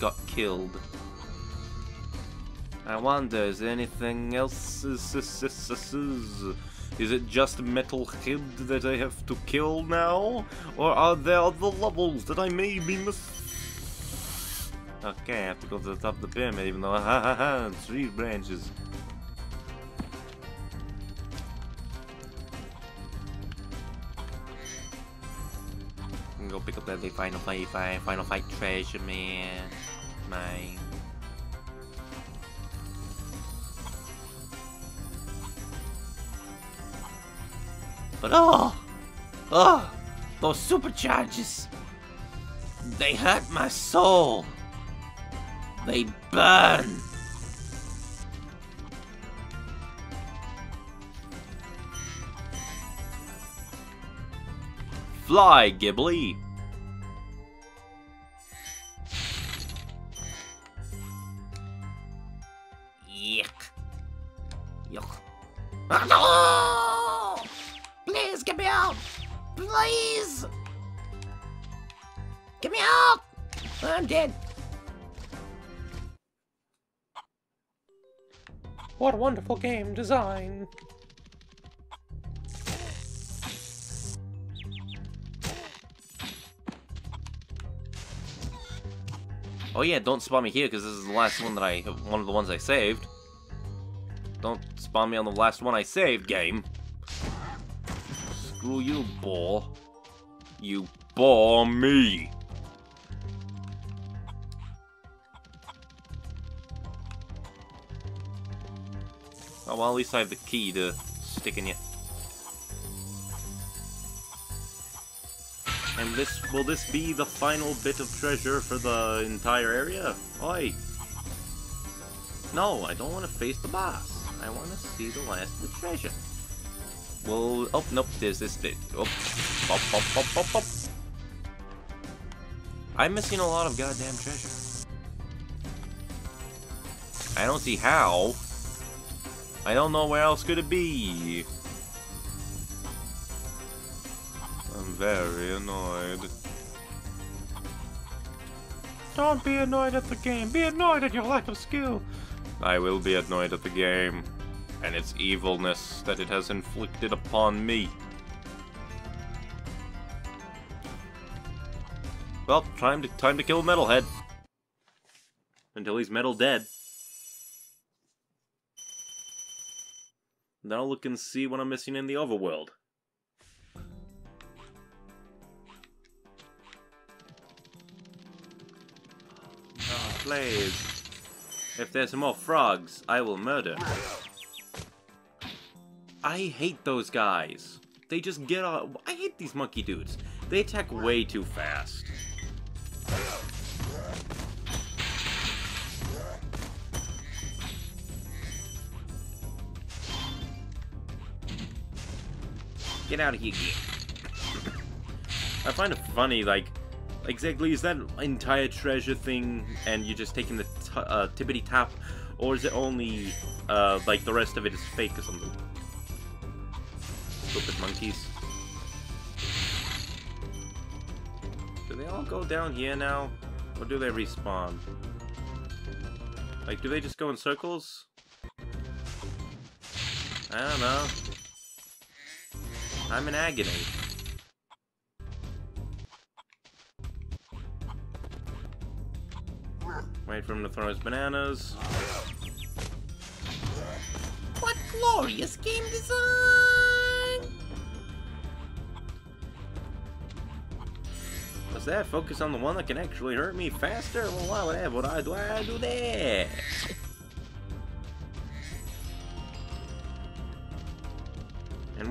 got killed. I wonder, is there anything else? Is, it just Metalhead that I have to kill now? Or are there other levels that I may be miss... Okay, I have to go to the top of the pyramid even though ha ha ha, three branches. Go pick up that final fight, final fight treasure, man. But oh, oh, those supercharges, they hurt my soul. They burn. Fly, Ghibli. Game design. Oh yeah, don't spawn me here because this is the last one that I, one of the ones I saved. Don't spawn me on the last one I saved, game. Screw you, ball. You bore me. Well, at least I have the key to stick in you. And this will this be the final bit of treasure for the entire area? Oi! No, I don't want to face the boss. I want to see the last of the treasure. Well, oh nope, there's this bit. Oh, pop, pop, pop, pop, pop. I'm missing a lot of goddamn treasure. I don't see how. I don't know where else could it be. I'm very annoyed. Don't be annoyed at the game. Be annoyed at your lack of skill. I will be annoyed at the game, and its evilness that it has inflicted upon me. Well, time to time to kill Metalhead. Until he's metal dead. I'll look and see what I'm missing in the overworld. Oh, ah, please. If there's more frogs, I will murder. I hate those guys. They just get off. I hate these monkey dudes. They attack way too fast. Get out of here. I find it funny, like, exactly, is that entire treasure thing and you're just taking the uh, tippity tap, or is it only, uh, like the rest of it is fake or something? Stupid monkeys. Do they all go down here now? Or do they respawn? Like, do they just go in circles? I don't know. I'm in agony. Wait for him to throw his bananas. What glorious game design! What's that? Focus on the one that can actually hurt me faster? Well, why would I, would I, do I do that?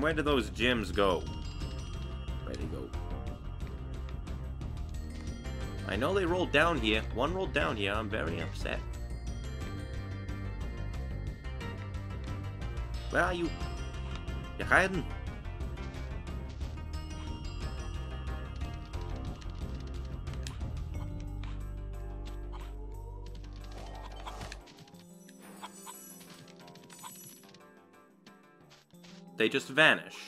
Where do those gems go? Where they go? I know they rolled down here. One rolled down here. I'm very upset. Where are you? You're hiding? They just vanish.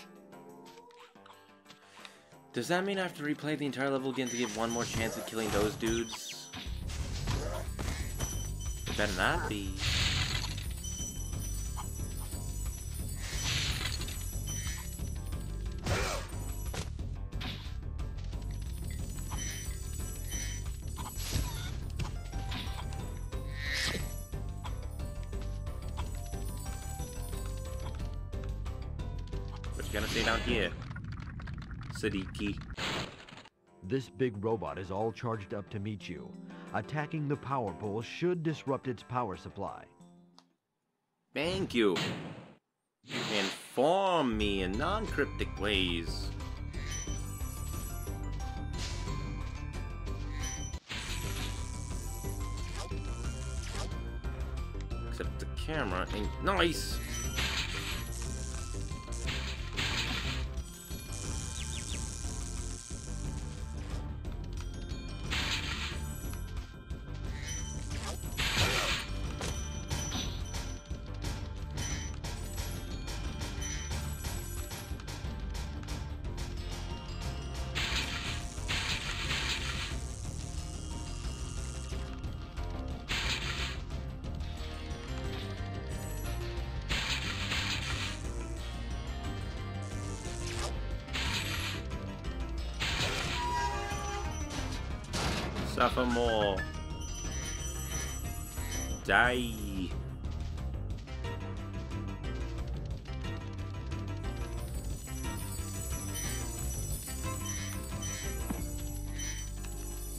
Does that mean I have to replay the entire level again to get one more chance at killing those dudes? It better not be. Sadiki. This big robot is all charged up to meet you. Attacking the power pole should disrupt its power supply. Thank you. Inform me in non-cryptic ways. Except the camera ain't nice. Suffer more. Die.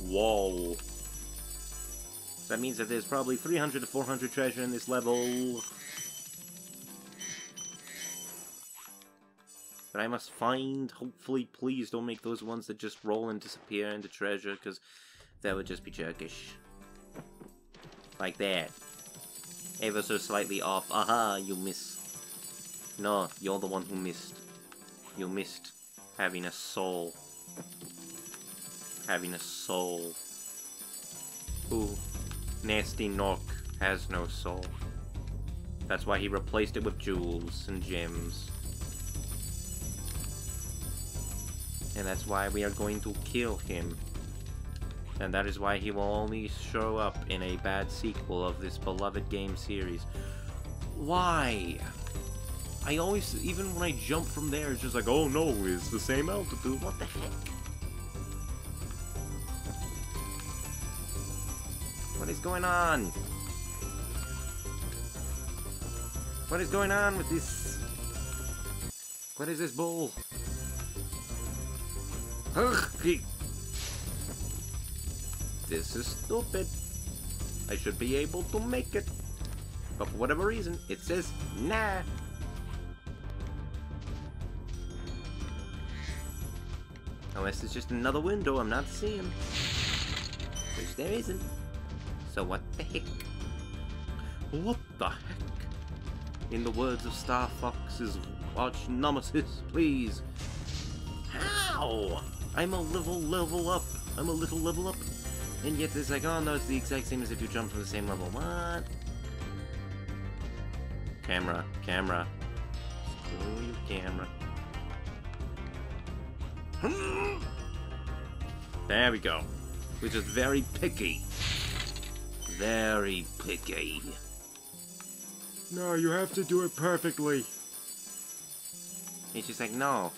Whoa. That means that there's probably 300 to 400 treasure in this level. That I must find. Hopefully, please don't make those ones that just roll and disappear into treasure, because that would just be jerkish. Like that. Ever so slightly off. Aha, you miss. No, you're the one who missed. You missed having a soul. Having a soul. Ooh. Gnasty Gnorc has no soul. That's why he replaced it with jewels and gems. And that's why we are going to kill him. And that is why he will only show up in a bad sequel of this beloved game series. Why? I always, even when I jump from there, it's just like, oh no, it's the same altitude. What the heck? What is going on? What is going on with this? What is this bull? Ugh, this is stupid. I should be able to make it. But for whatever reason, it says nah. Unless it's just another window I'm not seeing. Which there isn't. So what the heck? What the heck? In the words of Star Fox's arch nemesis, please. How? I'm a level level up. I'm a little level up. And yet it's like, oh no, it's the exact same as if you jump from the same level. What? Camera, camera. Screw you, camera. There we go. We're just very picky. Very picky. No, you have to do it perfectly. He's just like, no.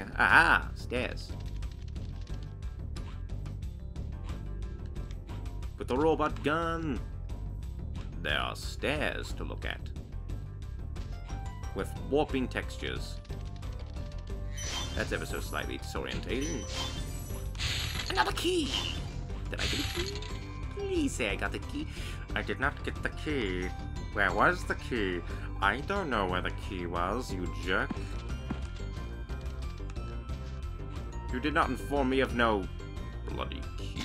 Aha! Stairs. With the robot gun, there are stairs to look at. With warping textures. That's ever so slightly disorientating. Another key! Did I get a key? Please say I got the key. I did not get the key. Where was the key? I don't know where the key was, you jerk. You did not inform me of no bloody key.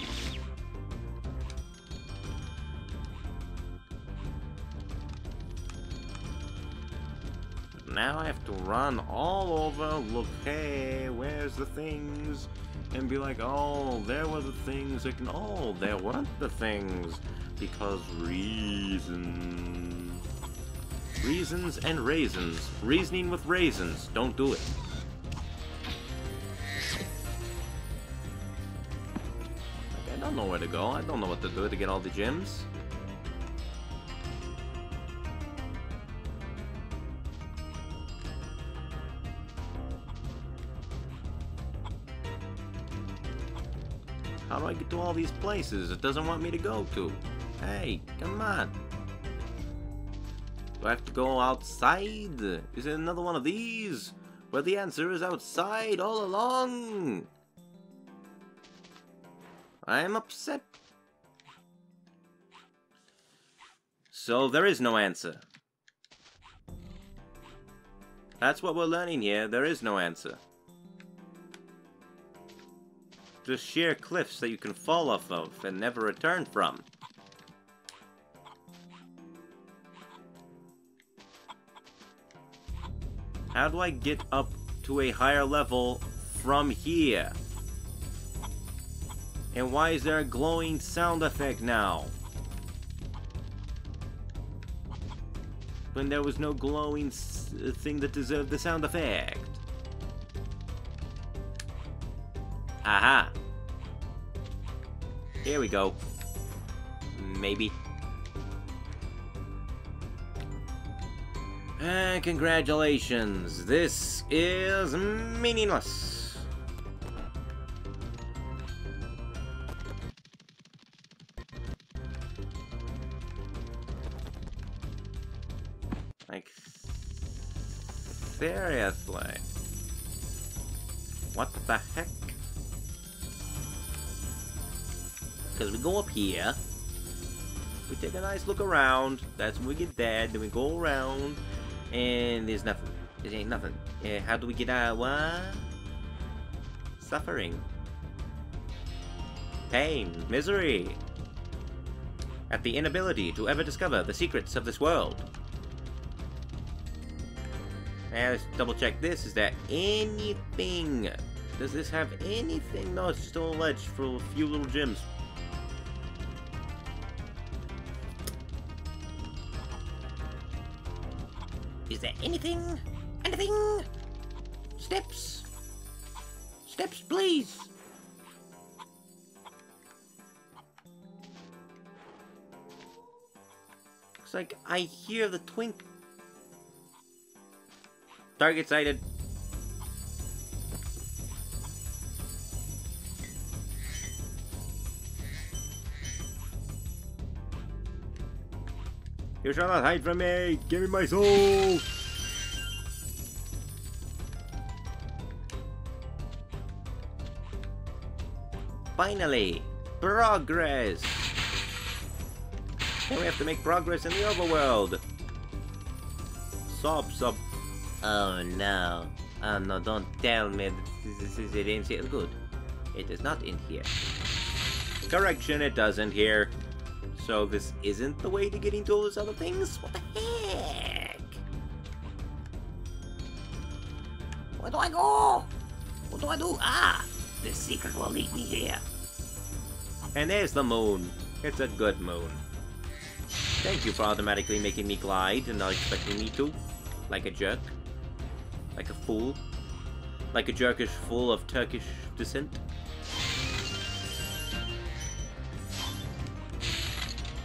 Now I have to run all over, look, hey, where's the things? And be like, oh, there were the things that can, oh, there weren't the things. Because reasons. Reasons and raisins. Reasoning with raisins. Don't do it. Know where to go. I don't know what to do to get all the gems. How do I get to all these places it doesn't want me to go to? Hey, come on. Do I have to go outside? Is it another one of these? Where the answer is outside all along? I'm upset. So there is no answer. That's what we're learning here. There is no answer. Just sheer cliffs that you can fall off of and never return from. How do I get up to a higher level from here? And why is there a glowing sound effect now? When there was no glowing uh, thing that deserved the sound effect. Aha! Here we go. Maybe. And congratulations, this is meaningless. Look around, that's when we get dead, then we go around, and there's nothing. There ain't nothing. Yeah, how do we get out? What? Suffering. Pain. Misery. At the inability to ever discover the secrets of this world. Let's double check this. Is there anything? Does this have anything? No, it's just ledge for a few little gems. Anything? Anything? Steps? Steps, please! Looks like I hear the twink. Target sighted. You shall not hide from me! Give me my soul! Finally! Progress! Now we have to make progress in the overworld! Sob, sob. Oh no. Oh no, don't tell me this, is it in here. Good. It is not in here. Correction, it doesn't here. So this isn't the way to get into all those other things? What the heck? Where do I go? What do I do? Ah! This secret will lead me here. And there's the moon. It's a good moon. Thank you for automatically making me glide and not expecting me to. Like a jerk. Like a fool. Like a jerkish fool of Turkish descent.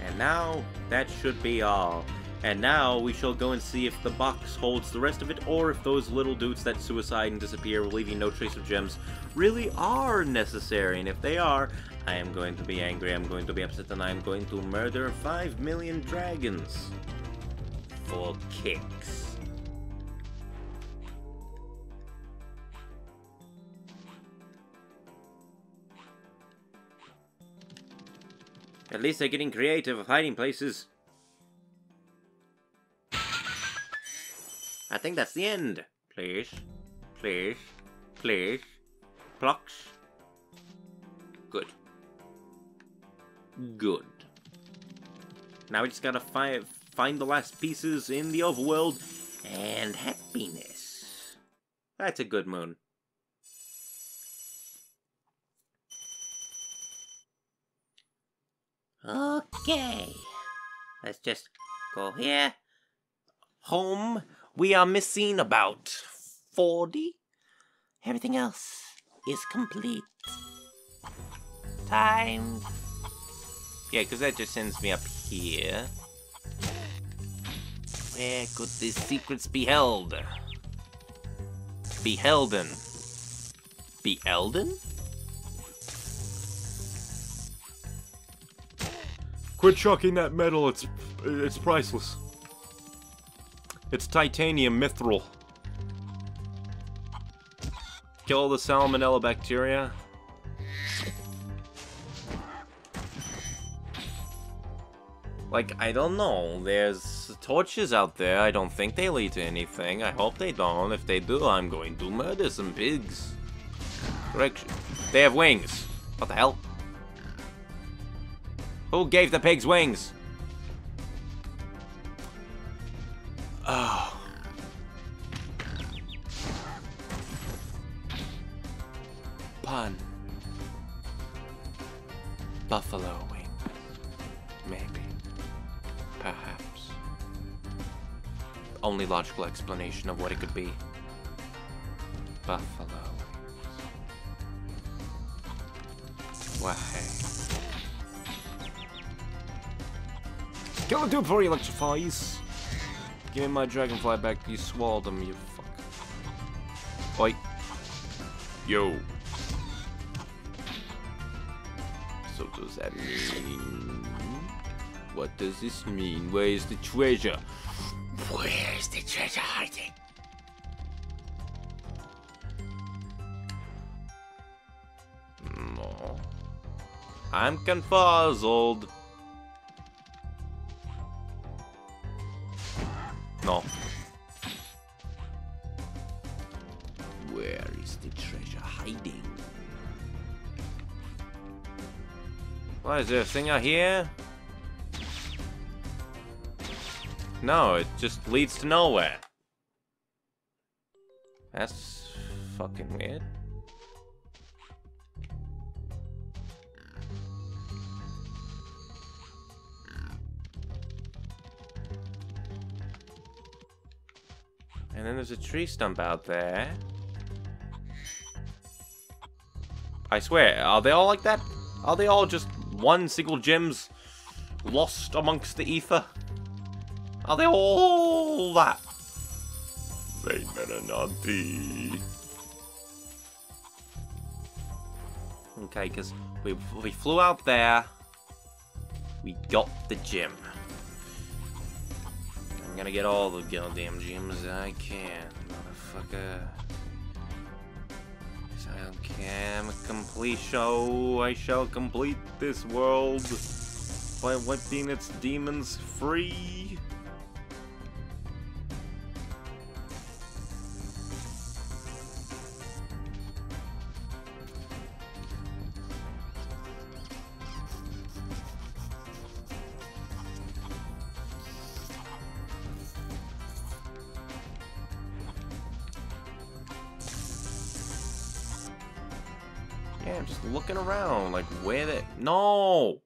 And now, that should be all. And now, we shall go and see if the box holds the rest of it, or if those little dudes that suicide and disappear, leaving no trace of gems, really are necessary. And if they are, I am going to be angry, I'm going to be upset, and I'm going to murder 5 million dragons. For kicks. At least they're getting creative of hiding places. I think that's the end. Please. Please. Please. Blocks. Good. Good. Now we just gotta find find the last pieces in the overworld and happiness. That's a good moon. Okay. Let's just go here. home, we are missing about 40. Everything else is complete. Time. Yeah, because that just sends me up here. Where could these secrets be held? Behelden. Beelden? Quit chucking that metal, it's it's priceless. It's titanium mithril. Kill the salmonella bacteria. Like, I don't know. There's torches out there. I don't think they lead to anything. I hope they don't. If they do, I'm going to murder some pigs. Correction. They have wings. What the hell? Who gave the pigs wings? Oh. Pun. Buffalo wings. Maybe. Perhaps. Only logical explanation of what it could be. Buffalo wings. Why? Kill the dude before he electrifies. Give me my dragonfly back. You swallowed him, you fuck. Oi. Yo. So does that mean... What does this mean? Where is the treasure? Where is the treasure hiding? I'm confuzzled. Is there a thing out here? No, it just leads to nowhere. That's fucking weird. And then there's a tree stump out there. I swear, are they all like that? Are they all just one single gems lost amongst the ether? Are they all that? Vemenananti. Okay, because we, we flew out there. We got the gem. I'm gonna get all the goddamn gems I can, motherfucker. I am a complete show. I shall complete this world by wiping its demons free. Yeah, I'm just looking around, like where the no.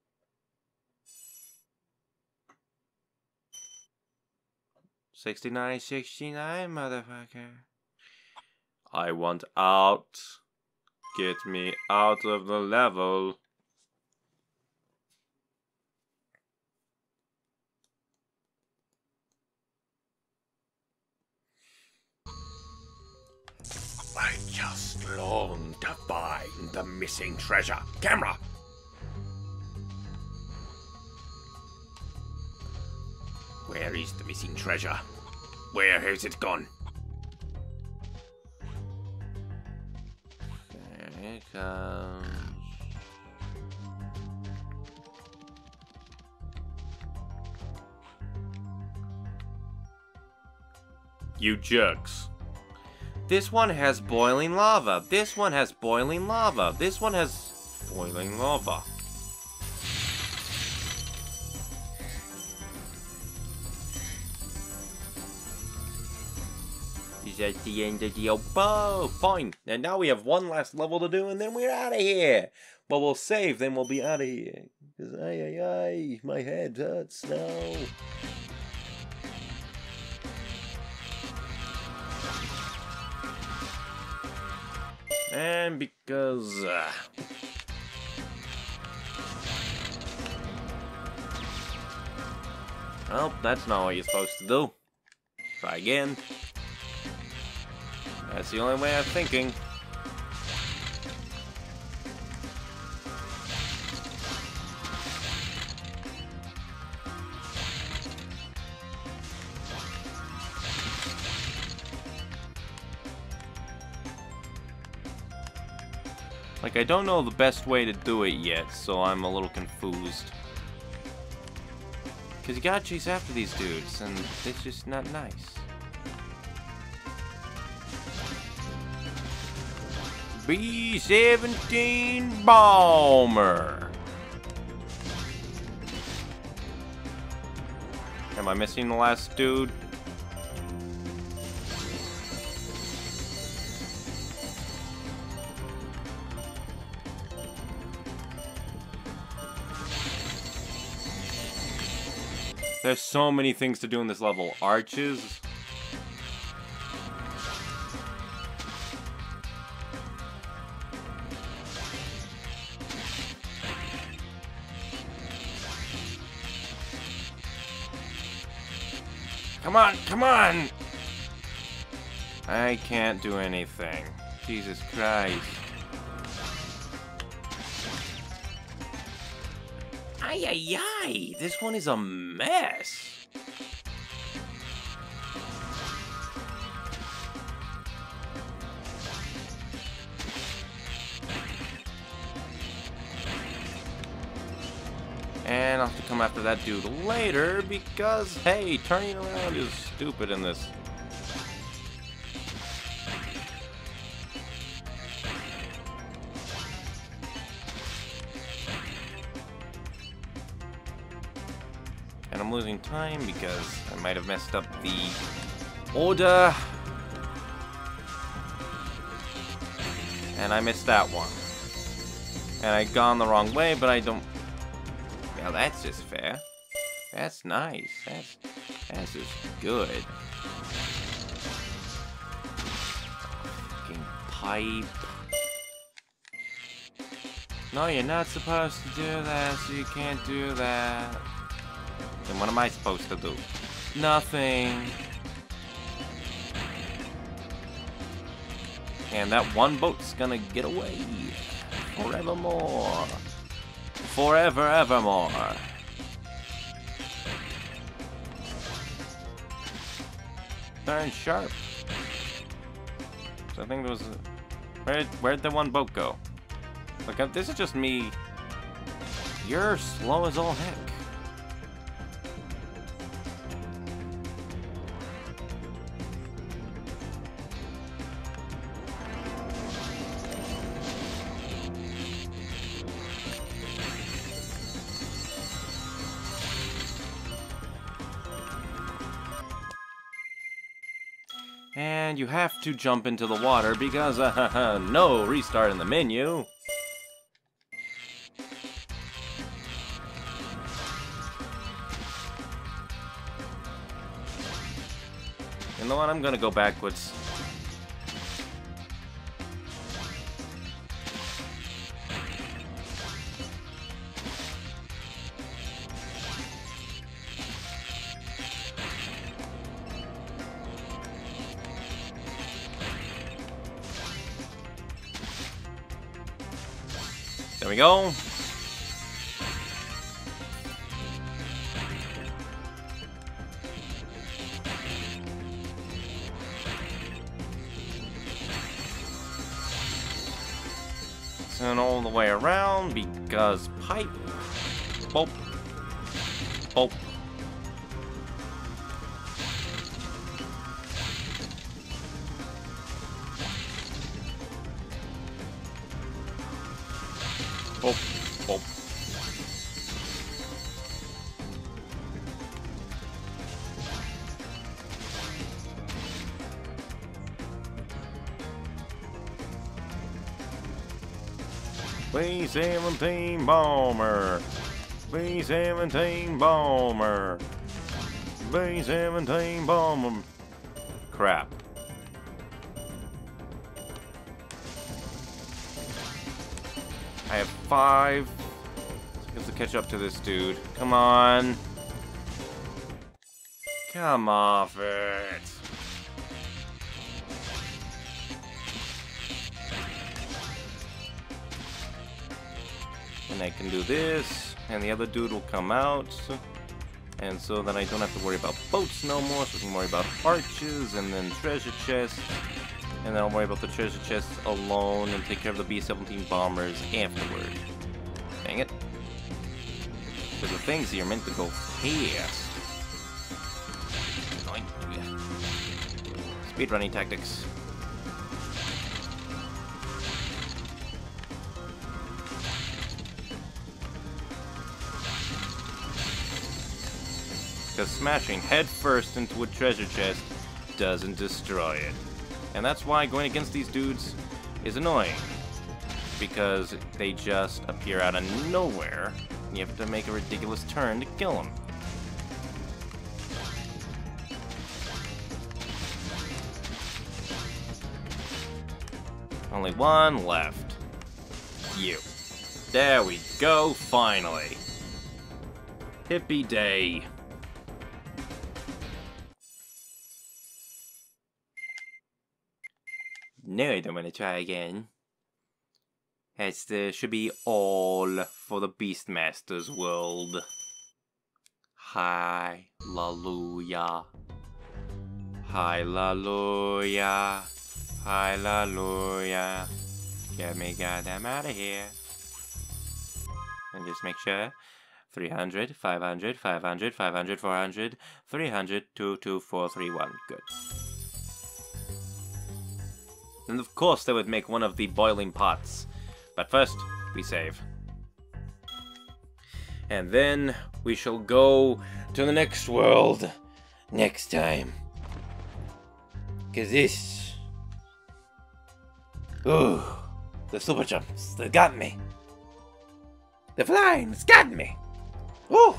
Sixty-nine, sixty-nine, motherfucker. I want out. Get me out of the level. I just long to find the missing treasure. Camera! Where is the missing treasure? Where has it gone? There it comes. You jerks. This one has boiling lava. This one has boiling lava. This one has boiling lava. Is that the end of the oh fine. And now we have one last level to do and then we're out of here. But we'll save, then we'll be out of here. Cause ay ay ay, my head hurts now. And because... Uh, well, that's not what you're supposed to do. Try again. That's the only way I'm thinking. Like, I don't know the best way to do it yet, so I'm a little confused. Because you gotta chase after these dudes, and it's just not nice. B-17 Bomber! Am I missing the last dude? There's so many things to do in this level. Arches. Come on, come on! I can't do anything. Jesus Christ. Ay, ay, ay! This one is a mess. And I'll have to come after that dude later because, hey, turning around is stupid in this. I'm losing time because I might have messed up the order. And I missed that one. And I gone the wrong way, but I don't... Well, that's just fair. That's nice. That's, that's just good. Fucking pipe. No, you're not supposed to do that, so you can't do that. Then what am I supposed to do? Nothing. And that one boat's gonna get away. Forevermore. Forever, evermore. Turn sharp. So I think there was... Where, where'd the one boat go? Look, uh, this is just me... You're slow as all heck. And you have to jump into the water because, uh, no restart in the menu. You know what? I'm gonna go backwards. Go. Turn all the way around because pipe. Boop. Boop. Boop. B-17 bomber. B-17 bomber. B-17 bomber. Crap. I have five seconds to catch up to this dude. Come on. Come off it. And I can do this, and the other dude will come out. And so then I don't have to worry about boats no more, so I can worry about arches and then treasure chests. And then I'll worry about the treasure chests alone and take care of the B-17 bombers afterward. Dang it. Because the things here are meant to go fast. Speedrunning tactics. Because smashing headfirst into a treasure chest doesn't destroy it. And that's why going against these dudes is annoying. Because they just appear out of nowhere, and you have to make a ridiculous turn to kill them. Only one left. You. There we go, finally. Hippie day. No, I don't want to try again. There should be all for the Beastmaster's world. Hi, lalaluya. Hi, Hallelujah. Hallelujah. Hallelujah. Get me goddamn out of here. And just make sure 300, 500, 500, 500, 400, 300, 2, 2, 4, 3, 1. Good. And of course they would make one of the boiling pots. But first, we save. And then we shall go to the next world next time. Cause this... Ooh, the super jumps, they got me. The flying's got me. Ooh.